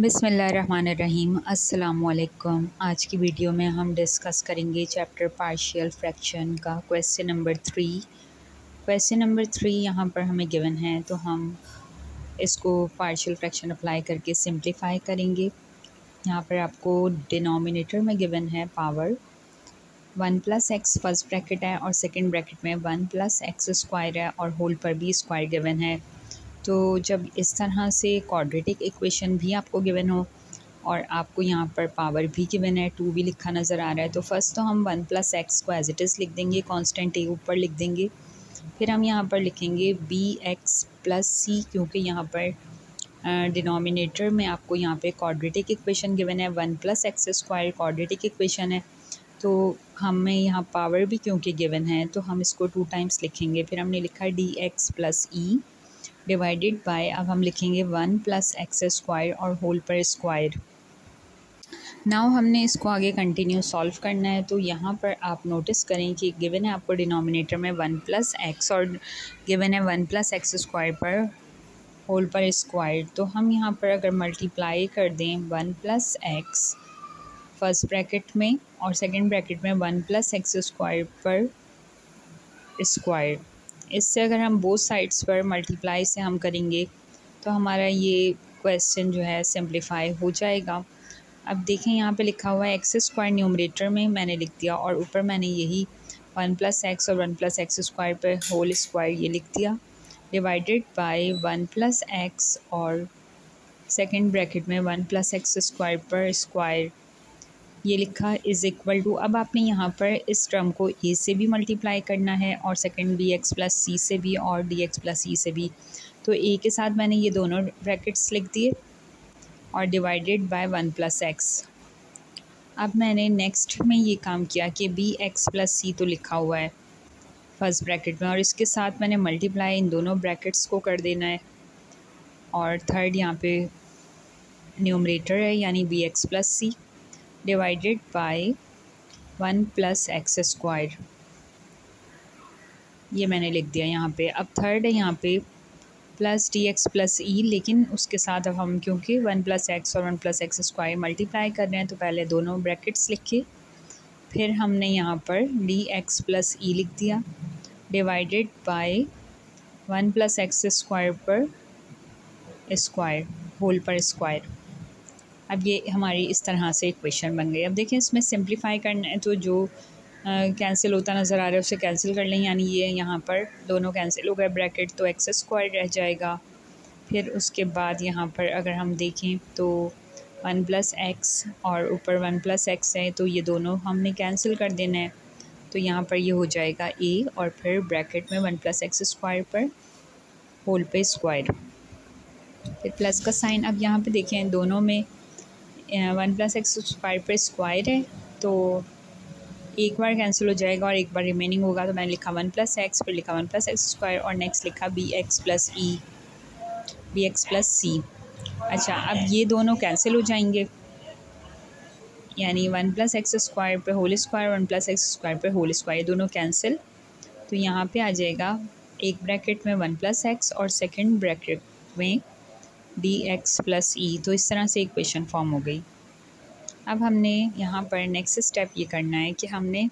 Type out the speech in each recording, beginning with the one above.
बिसमीम अल्लाम आज की वीडियो में हम डिस्कस करेंगे चैप्टर पार्शियल फ्रैक्शन का, question number three. Question number three यहाँ पर हमें गिवन है तो हम इसको पार्शियल फ्रैक्शन अप्लाई करके सिंप्लीफाई करेंगे। यहाँ पर आपको डिनोमिनेटर में गिवन है power. One plus x first bracket है और सेकेंड ब्रैकेट में वन प्लस एक्स स्क्वायर है और होल पर भी स्क्वायर गिवन है। तो जब इस तरह से क्वाड्रेटिक इक्वेशन भी आपको गिवन हो और आपको यहाँ पर पावर भी गिवन है टू भी लिखा नज़र आ रहा है तो फ़र्स्ट तो हम वन प्लस एक्स को एज इट इज़ लिख देंगे कांस्टेंट ए ऊपर लिख देंगे। फिर हम यहाँ पर लिखेंगे बी एक्स प्लस सी क्योंकि यहाँ पर डिनोमिनेटर में आपको यहाँ पे क्वाड्रेटिक इक्वेशन गिवन है one plus x square quadratic equation है। तो हमें यहाँ पावर भी क्योंकि गिवन है तो हम इसको टू टाइम्स लिखेंगे। फिर हमने लिखा d x plus e divided by अब हम लिखेंगे वन प्लस एक्स स्क्वायर और होल पर स्क्वायर नाउ हमने इसको आगे कंटिन्यू सॉल्व करना है तो यहाँ पर आप नोटिस करें कि गिवन है आपको डिनोमिनेटर में वन प्लस एक्स और गिवन है वन प्लस एक्स स्क्वायर पर होल पर स्क्वायर तो हम यहाँ पर अगर मल्टीप्लाई कर दें one plus x first bracket में और सेकंड ब्रैकेट में वन प्लस एक्स स्क्वायर पर स्क्वायर इससे अगर हम बोथ साइड्स पर मल्टीप्लाई से हम करेंगे तो हमारा ये क्वेश्चन जो है सिंप्लीफाई हो जाएगा। अब देखें, यहाँ पे लिखा हुआ है एक्स स्क्वायर न्यूमरेटर में मैंने लिख दिया और ऊपर मैंने यही वन प्लस एक्स और वन प्लस एक्स स्क्वायर पर होल स्क्वायर ये लिख दिया। Divided by one plus x और सेकेंड ब्रैकेट में वन प्लस एक्स स्क्वायर पर स्क्वायर ये लिखा इज़ इक्वल टू अब आपने यहाँ पर इस टर्म को ए से भी मल्टीप्लाई करना है और second b x plus c से भी और डी एक्स प्लस सी से भी। तो ए के साथ मैंने ये दोनों ब्रैकेट्स लिख दिए और divided by one plus x अब मैंने नेक्स्ट में ये काम किया कि बी एक्स प्लस सी तो लिखा हुआ है फ़र्स्ट ब्रैकेट में और इसके साथ मैंने मल्टीप्लाई इन दोनों ब्रैकेट्स को कर देना है। और थर्ड यहाँ पे न्यूमरेटर है, यानी b x plus c divided by one plus x square ये मैंने लिख दिया यहाँ पे। अब थर्ड है यहाँ पे plus d x plus e लेकिन उसके साथ अब हम क्योंकि वन प्लस एक्स और one plus x square multiply कर रहे हैं तो पहले दोनों ब्रैकेट्स लिखे फिर हमने यहाँ पर डी एक्स प्लस ई लिख दिया। Divided by one plus x square पर स्क्वायर होल पर स्क्वायर अब ये हमारी इस तरह से इक्वेशन बन गई। अब देखिए, इसमें सिंप्लीफाई करना है तो जो कैंसिल होता नज़र आ रहा है, उसे कैंसिल कर लें, यानी ये यहाँ पर दोनों कैंसिल हो गए ब्रैकेट तो एक्स स्क्वायर रह जाएगा। फिर उसके बाद यहाँ पर अगर हम देखें तो वन प्लस एक्स और ऊपर वन प्लस एक्स है तो ये दोनों हमने कैंसिल कर देना है। तो यहाँ पर ये हो जाएगा ए और फिर ब्रैकेट में वन प्लस एक्स स्क्वायर पर होल पे स्क्वायर फिर प्लस का साइन अब यहाँ पे देखें, दोनों में वन प्लस एक्स स्क्वायर पर स्क्वायर है तो एक बार कैंसिल हो जाएगा और एक बार रिमेनिंग होगा तो मैंने लिखा वन प्लस एक्स फिर लिखा वन प्लस एक्स स्क्वायर और नेक्स्ट लिखा b x plus e b x plus c अच्छा अब ये दोनों कैंसिल हो जाएँगे। यानी वन प्लस एक्स स्क्वायर पर whole square one plus x square पर होल स्क्वायर दोनों कैंसिल तो यहाँ पे आ जाएगा एक ब्रैकेट में वन प्लस एक्स और सेकेंड ब्रैकेट में डी एक्स प्लस ई तो इस तरह से इक्वेशन फॉर्म हो गई। अब हमने यहाँ पर नेक्स्ट स्टेप ये करना है कि हमने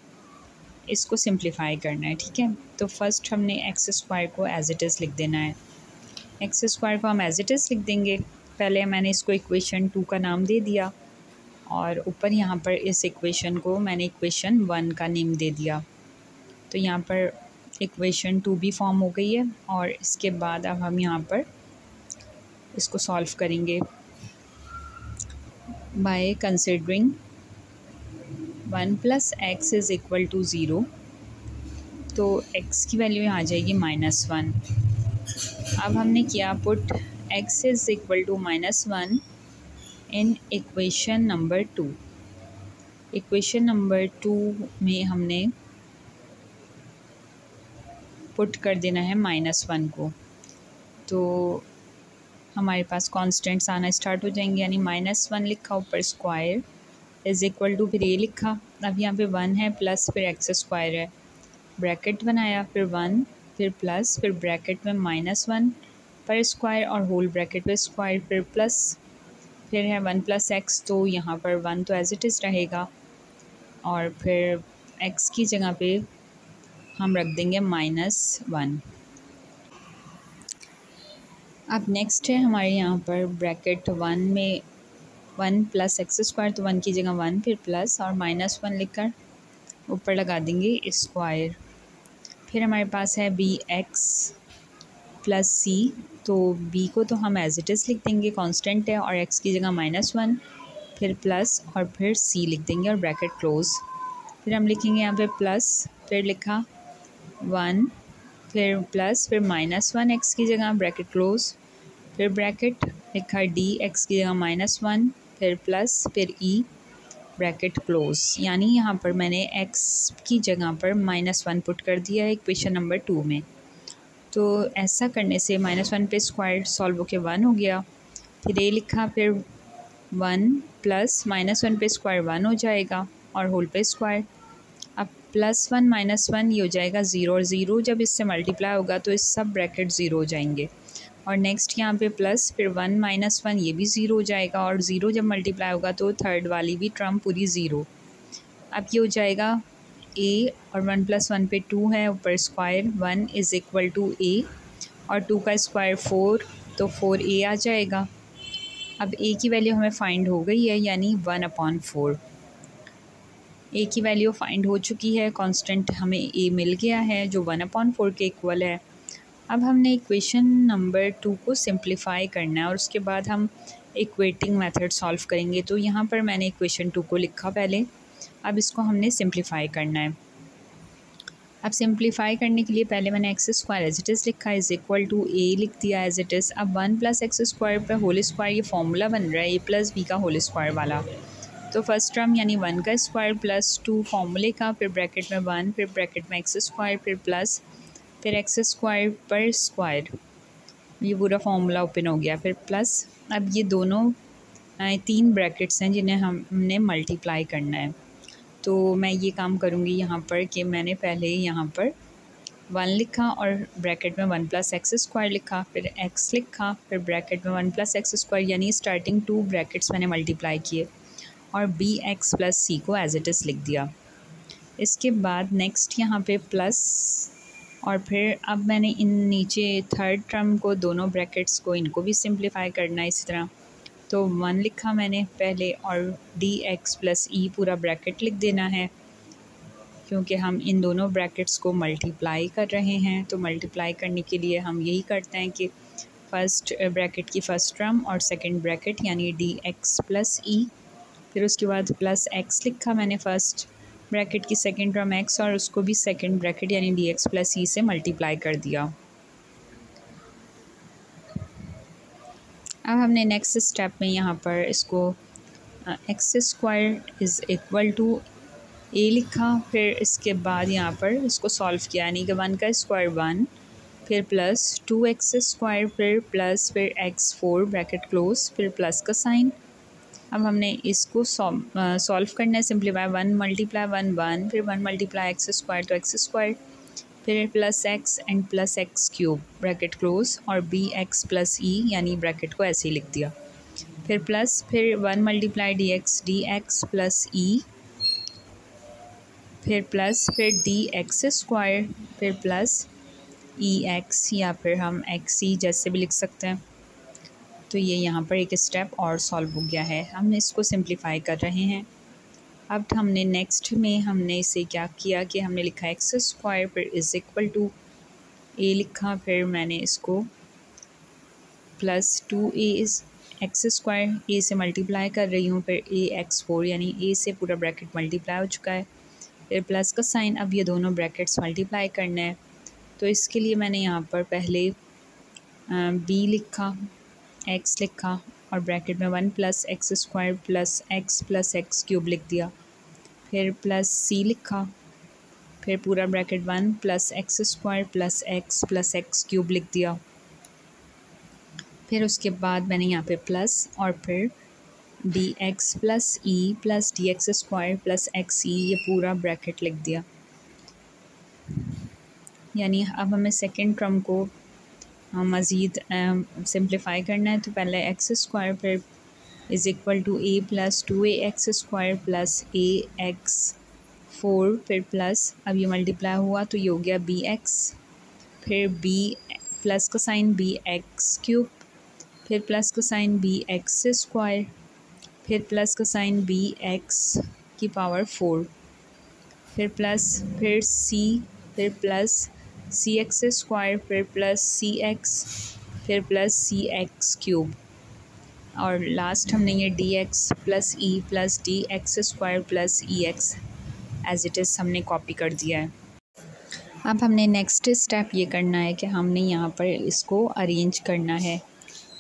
इसको सिंप्लीफाई करना है, ठीक है? तो फ़र्स्ट हमने एक्स स्क्वायर को एज इट इज़ लिख देना है। एक्स स्क्वायर को हम एज इट इज़ लिख देंगे। पहले मैंने इसको इक्वेशन टू का नाम दे दिया और ऊपर यहाँ पर इस इक्वेशन को मैंने इक्वेशन वन का नेम दे दिया। तो यहाँ पर इक्वेशन टू भी फॉर्म हो गई है और इसके बाद अब हम यहाँ पर इसको सॉल्व करेंगे by considering one plus x is equal to zero तो एक्स की वैल्यू आ जाएगी माइनस वन अब हमने किया put x is equal to minus one in equation number two equation number two में हमने पुट कर देना है माइनस वन को. तो हमारे पास कॉन्स्टेंट्स आना स्टार्ट हो जाएँगे, यानी माइनस वन लिखा ऊपर स्क्वायर इज़ इक्वल टू फिर ए लिखा। अब यहाँ पे वन है प्लस फिर एक्स स्क्वायर है। ब्रैकेट बनाया, फिर वन फिर प्लस फिर ब्रैकेट में माइनस वन पर स्क्वायर और होल ब्रैकेट पर स्क्वायर फिर प्लस फिर है वन प्लस एक्स तो यहाँ पर वन तो एज इट इज़ रहेगा। और फिर एक्स की जगह पे हम रख देंगे माइनस वन अब नेक्स्ट है हमारे यहाँ पर ब्रैकेट वन में वन प्लस एक्स स्क्वायर तो वन की जगह वन फिर प्लस और माइनस वन लिख कर ऊपर लगा देंगे स्क्वायर फिर हमारे पास है बी एक्स प्लस सी तो बी को तो हम एज इट इज़ लिख देंगे कांस्टेंट है और एक्स की जगह माइनस वन फिर प्लस और फिर सी लिख देंगे और ब्रैकेट क्लोज फिर हम लिखेंगे यहाँ पे प्लस फिर लिखा वन फिर प्लस फिर माइनस वन एक्स की जगह ब्रैकेट क्लोज फिर ब्रैकेट लिखा डी एक्स की जगह माइनस वन फिर प्लस फिर ई ब्रैकेट क्लोज यानी यहाँ पर मैंने एक्स की जगह पर माइनस वन पुट कर दिया है इक्वेशन नंबर टू में. तो ऐसा करने से माइनस वन पे स्क्वायर सॉल्व होके वन हो गया. फिर ए लिखा, फिर वन प्लस माइनस वन पे स्क्वायर वन हो जाएगा और होल पे square plus one minus one ये हो जाएगा ज़ीरो और ज़ीरो जब इससे मल्टीप्लाई होगा तो इस सब ब्रैकेट ज़ीरो हो जाएँगे। और नेक्स्ट यहाँ पे प्लस फिर वन माइनस वन ये भी ज़ीरो हो जाएगा और ज़ीरो जब मल्टीप्लाई होगा तो थर्ड वाली भी ट्रम पूरी ज़ीरो। अब ये हो जाएगा ए और वन प्लस वन पे टू है, ऊपर square one is equal to a और टू का स्क्वायर फोर तो फोर ए आ जाएगा। अब ए की वैल्यू हमें फाइंड हो गई है, यानी वन अपॉन फोर ए की वैल्यू फाइंड हो चुकी है कांस्टेंट हमें ए मिल गया है, जो वन अपॉन फोर के इक्वल है। अब हमने इक्वेशन नंबर टू को सिंप्लीफाई करना है और उसके बाद हम इक्वेटिंग मेथड सॉल्व करेंगे। तो यहाँ पर मैंने इक्वेशन टू को लिखा पहले। अब इसको हमने सिंप्लीफाई करना है। अब सिंप्लीफाई करने के लिए पहले मैंने x square as it is लिखा इज़ इक्वल टू ए लिख दिया एज इट इज़ अब वन प्लस एक्स स्क्वायर पर होल स्क्वायर ये फॉर्मूला बन रहा है ए प्लस बी का होल स्क्वायर वाला। तो फ़र्स्ट टर्म यानी वन का स्क्वायर प्लस टू फॉर्मूले का, फिर ब्रैकेट में वन फिर ब्रैकेट में एक्स स्क्वायर फिर प्लस फिर एक्स स्क्वायर पर स्क्वायर ये पूरा फॉर्मूला ओपन हो गया, फिर प्लस अब ये दोनों तीन ब्रैकेट्स हैं जिन्हें हमने मल्टीप्लाई करना है। तो मैं ये काम करूँगी यहाँ पर कि मैंने पहले यहाँ पर वन लिखा और ब्रैकेट में वन प्लस एक्स स्क्वायर लिखा, फिर एक्स लिखा, फिर ब्रैकेट में वन प्लस एक्स स्क्वायर यानी स्टार्टिंग टू ब्रैकेट्स मैंने मल्टीप्लाई किए। और बी एक्स प्लस सी को एज इट इज़ लिख दिया। इसके बाद नेक्स्ट यहाँ पे प्लस और फिर अब मैंने इन नीचे थर्ड टर्म को दोनों ब्रैकेट्स को इनको भी सिंप्लीफाई करना है इस तरह। तो वन लिखा मैंने पहले और डी एक्स प्लस ई पूरा ब्रैकेट लिख देना है। क्योंकि हम इन दोनों ब्रैकेट्स को मल्टीप्लाई कर रहे हैं तो मल्टीप्लाई करने के लिए हम यही करते हैं कि फ़र्स्ट ब्रैकेट की फ़र्स्ट टर्म और सेकंड ब्रैकेट यानी डी एक्स प्लस ई फिर उसके बाद प्लस एक्स लिखा मैंने फ़र्स्ट ब्रैकेट की सेकेंड टर्म एक्स और उसको भी सेकेंड ब्रैकेट यानी डी एक्स प्लस ई से मल्टीप्लाई कर दिया। अब हमने नेक्स्ट स्टेप में यहाँ पर इसको x square is equal to a लिखा, फिर इसके बाद यहाँ पर इसको सॉल्व किया, यानी कि वन का स्क्वायर वन फिर प्लस टू एक्स स्क्वायर फिर प्लस फिर एक्स फोर ब्रैकेट क्लोज फिर प्लस का साइन अब हमने इसको सॉल्व करना है, simplify one multiply one one, फिर वन मल्टीप्लाई एक्स स्क्वायर तो एक्स स्क्वायर, फिर plus x and plus x cube, bracket close, और बी एक्स प्लस ई, यानी ब्रैकेट को ऐसे ही लिख दिया। फिर प्लस, फिर one multiply d x d x plus e, फिर प्लस, फिर डी एक्स स्क्वायर, फिर प्लस ई एक्स, या फिर हम एक्स ई जैसे भी लिख सकते हैं। तो ये यहाँ पर एक स्टेप और सॉल्व हो गया है। हमने इसको सिंप्लीफाई कर रहे हैं। अब हमने नेक्स्ट में हमने इसे क्या किया कि हमने लिखा एक्स स्क्वायर फिर इज़ इक्वल टू ए लिखा, फिर मैंने इसको plus two a x square a से मल्टीप्लाई कर रही हूँ, फिर ए एक्स फोर यानी ए से पूरा ब्रैकेट मल्टीप्लाई हो चुका है। फिर प्लस का साइन अब ये दोनों ब्रैकेट्स मल्टीप्लाई करना है। तो इसके लिए मैंने यहाँ पर पहले बी लिखा। एक्स लिखा और ब्रैकेट में one plus x square plus x plus x cube लिख दिया। फिर प्लस सी लिखा। फिर पूरा bracket one plus x square plus x plus x cube लिख दिया। फिर उसके बाद मैंने यहाँ पे प्लस और फिर d x plus e plus d x square plus x e ये पूरा ब्रैकेट लिख दिया। यानी अब हमें सेकेंड टर्म को मज़ीद सिंप्लीफाई करना है तो पहले एक्स स्क्वायर फिर is equal to a plus two a x square plus a x four फिर प्लस अब ये मल्टीप्लाई हुआ तो ये हो गया बी एक्स फिर बी प्लस का साइन बी एक्स क्यूब फिर प्लस का साइन बी एक्स स्क्वायर फिर प्लस का साइन बी एक्स की पावर फोर फिर प्लस फिर सी फिर प्लस सी एक्स स्क्वायर फिर प्लस सी एक्स फिर प्लस सी एक्स क्यूब और लास्ट हमने ये d x plus e plus d x square plus e x as it is हमने कॉपी कर दिया है. अब हमने नेक्स्ट स्टेप ये करना है कि हमने यहाँ पर इसको अरेंज करना है.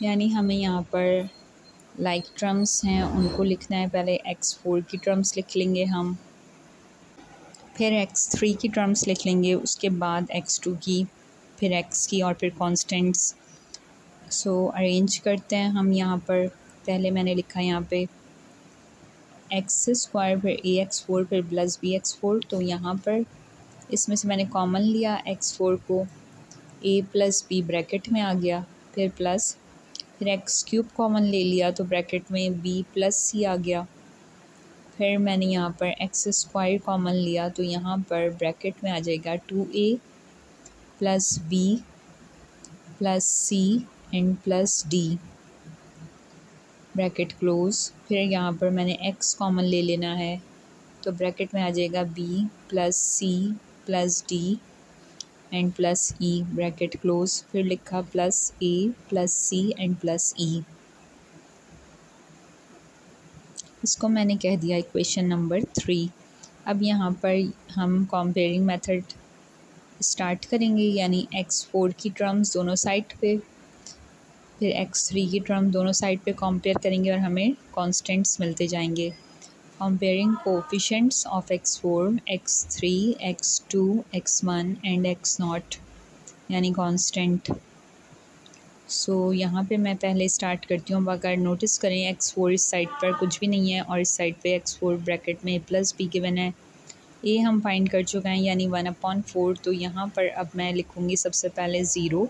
यानी हमें यहाँ पर लाइक like ट्रम्स हैं, उनको लिखना है. पहले एक्स फोर की ट्रम्स लिख लेंगे हम. फिर एक्स थ्री की टर्म्स लिख लेंगे, उसके बाद एक्स टू की, फिर एक्स की और फिर कॉन्स्टेंट्स सो अरेंज करते हैं हम यहाँ पर। पहले मैंने लिखा यहाँ पे एक्स स्क्वायर फिर ए एक्स फोर फिर प्लस बी एक्स फोर तो यहाँ पर इसमें से मैंने कॉमन लिया एक्स फोर को। ए प्लस बी ब्रैकेट में आ गया, फिर प्लस फिर एक्स क्यूब कॉमन ले लिया तो ब्रैकेट में बी प्लस सी आ गया। फिर मैंने यहाँ पर एक्स स्क्वायर कॉमन लिया तो यहाँ पर ब्रैकेट में आ जाएगा two a plus b plus c and plus d. Bracket close. फिर यहाँ पर मैंने एक्स कॉमन ले लेना है तो ब्रैकेट में आ जाएगा b plus c plus d and plus e. Bracket close. फिर लिखा plus a plus c and plus e. इसको मैंने कह दिया इक्वेशन नंबर थ्री अब यहाँ पर हम कंपेयरिंग मेथड स्टार्ट करेंगे, यानी एक्स फोर की टर्म्स दोनों साइड पे, फिर एक्स थ्री की टर्म दोनों साइड पे कंपेयर करेंगे और हमें कांस्टेंट्स मिलते जाएँगे। Comparing coefficients of x four x three x two x one and x not यानी कांस्टेंट सो so, यहाँ पे मैं पहले स्टार्ट करती हूँ। अगर नोटिस करें एक्स फोर इस साइड पर कुछ भी नहीं है और इस साइड पे एक्स फोर ब्रैकेट में प्लस बी गिवन है। ए हम फाइंड कर चुके हैं यानी वन अपॉन फोर तो यहाँ पर अब मैं लिखूँगी सबसे पहले ज़ीरो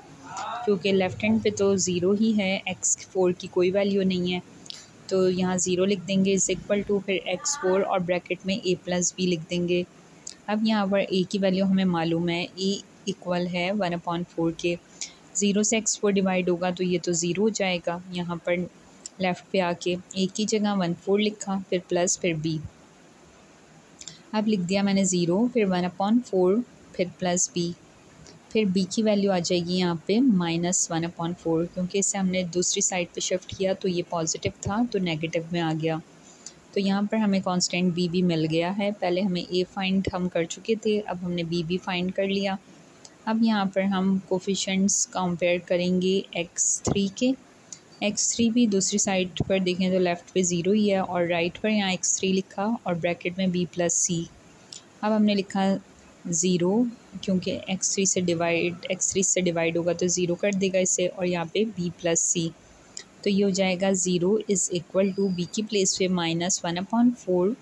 क्योंकि लेफ़्ट हैंड पे तो ज़ीरो ही है। एक्स फोर की कोई वैल्यू नहीं है। तो यहाँ ज़ीरो लिख देंगे इज़ इक्वल टू फिर एक्स फोर और ब्रैकेट में ए प्लस बी लिख देंगे। अब यहाँ पर ए की वैल्यू हमें मालूम है। ए इक्वल है वन अपॉन फोर के। ज़ीरो से एक्स फोर डिवाइड होगा तो ये तो ज़ीरो हो जाएगा। यहाँ पर लेफ़्ट पे आके ए की जगह वन फोर लिखा, फिर प्लस, फिर बी। अब लिख दिया मैंने ज़ीरो, फिर वन अपॉन फोर, फिर प्लस बी। फिर बी की वैल्यू आ जाएगी यहाँ पे माइनस वन अपॉन फोर, क्योंकि इसे हमने दूसरी साइड पे शिफ्ट किया तो ये पॉजिटिव था तो नेगेटिव में आ गया। तो यहाँ पर हमें कांस्टेंट बी भी मिल गया है। पहले हमें ए फाइंड हम कर चुके थे, अब हमने बी भी फाइंड कर लिया। अब यहाँ पर हम कोफिशेंट्स कंपेयर करेंगे एक्स थ्री के। एक्स थ्री भी दूसरी साइड पर देखें तो लेफ़्ट पे ज़ीरो ही है और राइट पर यहाँ एक्स थ्री लिखा और ब्रैकेट में बी प्लस सी अब हमने लिखा ज़ीरो क्योंकि एक्स थ्री से डिवाइड एक्स थ्री से डिवाइड होगा तो ज़ीरो कर देगा इसे और यहाँ पे बी प्लस सी तो ये हो जाएगा zero is equal to B की प्लेस पे minus one upon four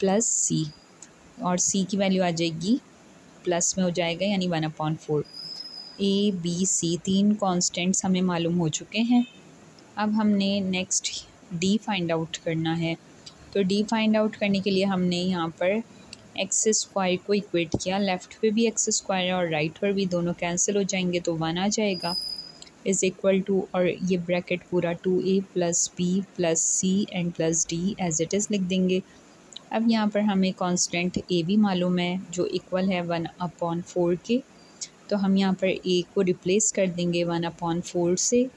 plus C और सी की वैल्यू आ जाएगी प्लस में हो जाएगा, यानी one upon four. A, b, c तीन कॉन्स्टेंट्स हमें मालूम हो चुके हैं। अब हमने नेक्स्ट डी फाइंड आउट करना है। तो डी फाइंड आउट करने के लिए हमने यहाँ पर एक्स स्क्वायर को इक्वेट किया। लेफ़्ट पे भी एक्स स्क्वायर और राइट पर भी दोनों कैंसिल हो जाएँगे तो वन आ जाएगा। इज़ इक्वल टू और ये ब्रैकेट पूरा two a plus b plus c and plus d as it is लिख देंगे। अब यहाँ पर हमें कांस्टेंट ए भी मालूम है, जो इक्वल है वन अपॉन फोर के। तो हम यहाँ पर ए को रिप्लेस कर देंगे वन अपॉन फोर से।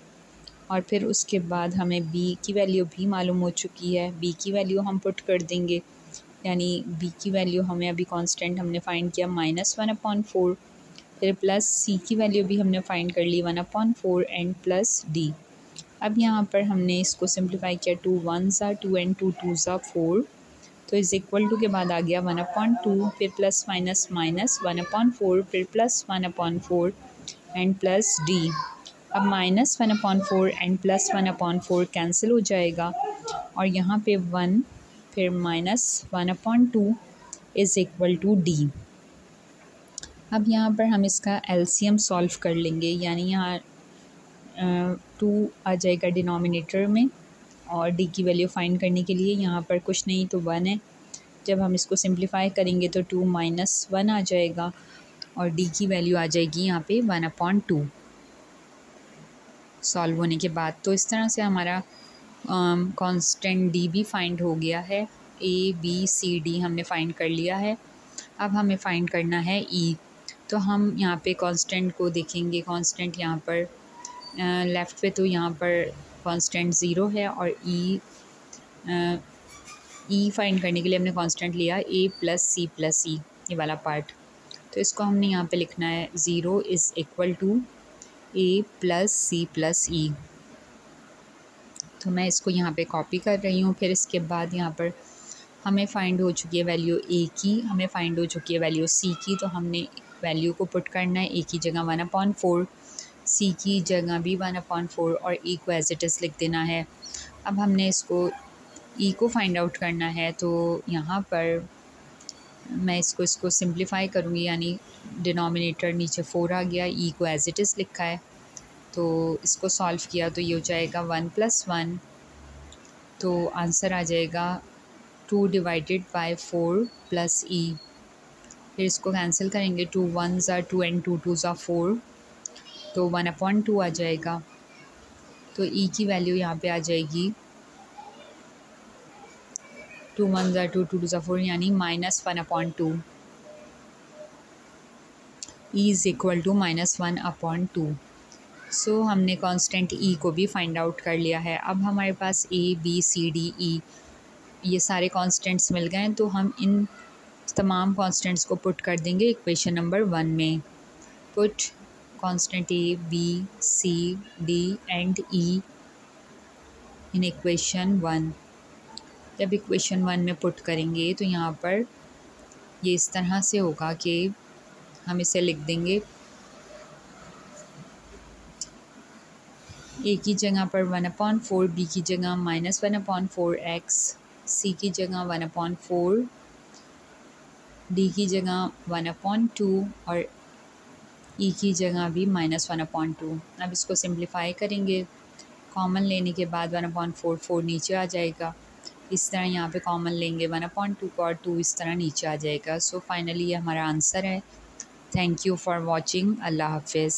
और फिर उसके बाद हमें बी की वैल्यू भी मालूम हो चुकी है। बी की वैल्यू हम पुट कर देंगे। यानी बी की वैल्यू हमें अभी कांस्टेंट हमने फाइंड किया माइनस वन अपॉन फोर फिर प्लस सी की वैल्यू भी हमने फाइंड कर ली one upon four and plus d अब यहाँ पर हमने इसको सिंप्लीफाई किया टू वन ज़ा टू एंड टू टू ज़ा फोर तो इज़ इक्वल टू के बाद आ गया वन अपॉन टू, फिर plus minus minus one upon four, फिर plus one upon four and plus d अब minus one upon four and plus one upon four cancel हो जाएगा। और यहाँ पे वन, फिर minus one upon two is equal to d अब यहाँ पर हम इसका एलसीएम सॉल्व कर लेंगे। यानी यहाँ टू आ जाएगा डिनोमिनेटर में। और डी की वैल्यू फाइंड करने के लिए यहाँ पर कुछ नहीं तो वन है। जब हम इसको सिंप्लीफाई करेंगे तो टू माइनस वन आ जाएगा और डी की वैल्यू आ जाएगी यहाँ पे वन अपॉन टू सॉल्व होने के बाद तो इस तरह से हमारा कांस्टेंट डी भी फाइंड हो गया है। ए बी सी डी हमने फाइंड कर लिया है। अब हमें फाइंड करना है ई e. तो हम यहाँ पे कांस्टेंट को देखेंगे। कांस्टेंट यहाँ पर लेफ़्ट पे तो यहाँ पर कांस्टेंट ज़ीरो है और ई ई फाइंड करने के लिए हमने कांस्टेंट लिया ए प्लस सी प्लस ई ये वाला पार्ट तो इसको हमने यहाँ पे लिखना है zero is equal to a plus c plus e तो मैं इसको यहाँ पे कॉपी कर रही हूँ, फिर इसके बाद यहाँ पर हमें फ़ाइंड हो चुकी है वैल्यू ए की, हमें फ़ाइंड हो चुकी है वैल्यू सी की तो हमने वैल्यू को पुट करना है ए की जगह वन अपॉन फोर सी की, जगह भी वन अपॉन फोर और ई को एज इट लिख देना है। अब हमने इसको ई को फाइंड आउट करना है तो यहाँ पर मैं इसको इसको सिंप्लीफाई करूँगी, यानी डिनोमिनेटर नीचे फोर आ गया ई को एज इट लिखा है। तो इसको सॉल्व किया तो ये हो जाएगा वन प्लस वन तो आंसर आ जाएगा two divided by four plus e फिर इसको कैंसिल करेंगे टू वन ज़ा टू एंड टू टू ज़ा फोर तो वन अपॉइंट टू आ जाएगा। तो ई e की वैल्यू यहाँ पे आ जाएगी। टू वन ज़ा टू टू टू ज़ा फोर यानी minus one upon two e is equal to minus one upon two so हमने कांस्टेंट ई e को भी फाइंड आउट कर लिया है। अब हमारे पास ए बी सी डी ई ये सारे कांस्टेंट्स मिल गए हैं तो हम इन तमाम कांस्टेंट्स को पुट कर देंगे इक्वेशन नंबर वन में। Put constant a b c d and e in equation one जब इक्वेशन वन में पुट करेंगे तो यहाँ पर ये इस तरह से होगा कि हम इसे लिख देंगे। ए की जगह पर वन अपॉन फोर बी की जगह minus one upon four x c की जगह वन अपॉन फोर डी की जगह वन अपॉन टू और ई की जगह भी माइनस वन अपॉइंट टू अब इसको सिंप्लीफाई करेंगे. कॉमन लेने के बाद वन अपॉइंट फोर फोर नीचे आ जाएगा. इस तरह यहाँ पे कॉमन लेंगे वन अपॉइंट टू और टू इस तरह नीचे आ जाएगा. सो फाइनली ये हमारा आंसर है. थैंक यू फॉर वॉचिंग अल्लाह हाफिज़.